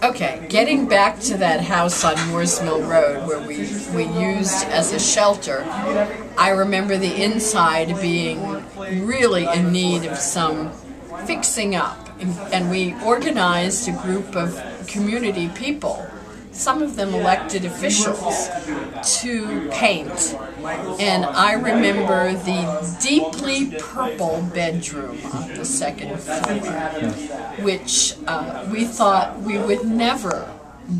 Okay, getting back to that house on Moores Mill Road where we, we used as a shelter, I remember the inside being really in need of some fixing up. And, and we organized a group of community people, some of them elected officials, to paint. And I remember the deeply purple bedroom on the second floor, which uh, we thought we would never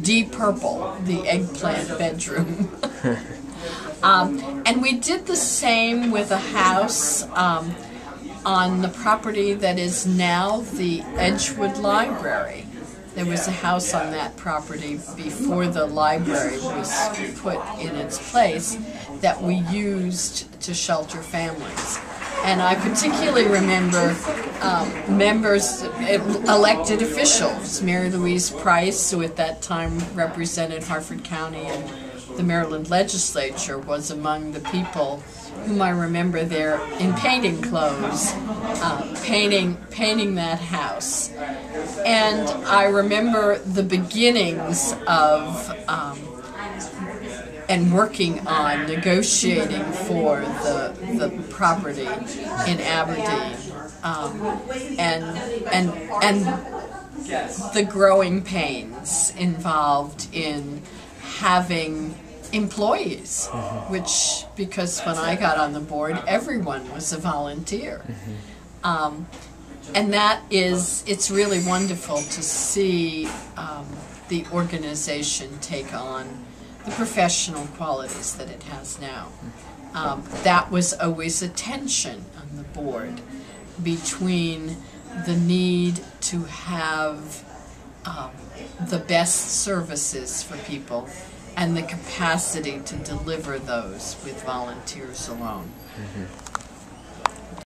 de-purple the eggplant bedroom. um, and we did the same with a house um, on the property that is now the Edgewood Library. There was a house on that property before the library was put in its place that we used to shelter families. And I particularly remember um, members, elected officials, Mary Louise Preis, who at that time represented Harford County and the Maryland legislature, was among the people whom I remember there in painting clothes, uh, painting painting that house, and I remember the beginnings of um, and working on negotiating for the the property in Aberdeen, um, and and and the growing pains involved in having employees, mm-hmm. which because when I got on the board, everyone was a volunteer. Mm-hmm. Um, and that is, it's really wonderful to see um, the organization take on the professional qualities that it has now. Um, that was always a tension on the board between the need to have um, the best services for people and the capacity to deliver those with volunteers alone. Mm -hmm.